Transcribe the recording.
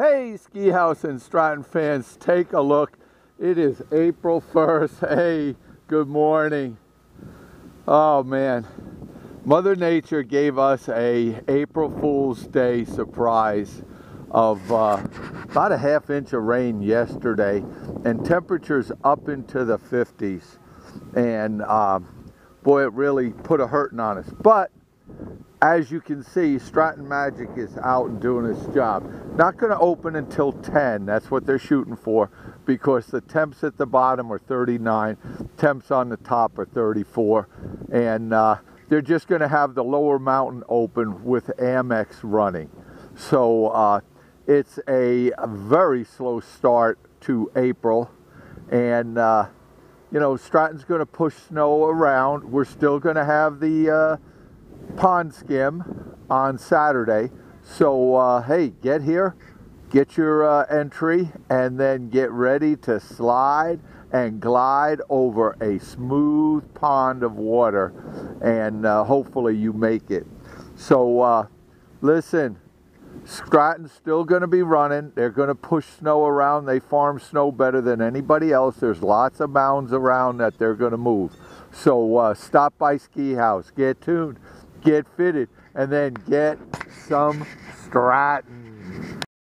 Hey, Ski Haus and Stratton fans, take a look. It is April 1st. Hey, good morning. Oh man, Mother Nature gave us a April Fool's Day surprise of uh, about a half inch of rain yesterday and temperatures up into the 50s. And uh, boy, it really put a hurting on us. But as you can see, Stratton Magic is out and doing its job. Not going to open until 10. That's what they're shooting for because the temps at the bottom are 39, temps on the top are 34, and uh, they're just going to have the lower mountain open with Amex running. So uh, it's a very slow start to April, and uh, you know Stratton's going to push snow around. We're still going to have the uh, pond skim on Saturday. So, uh, hey, get here, get your uh, entry, and then get ready to slide and glide over a smooth pond of water. And uh, hopefully you make it. So, uh, listen, Stratton's still going to be running. They're going to push snow around. They farm snow better than anybody else. There's lots of mounds around that they're going to move. So uh, stop by Ski Haus. Get tuned get fitted, and then get some Stratton.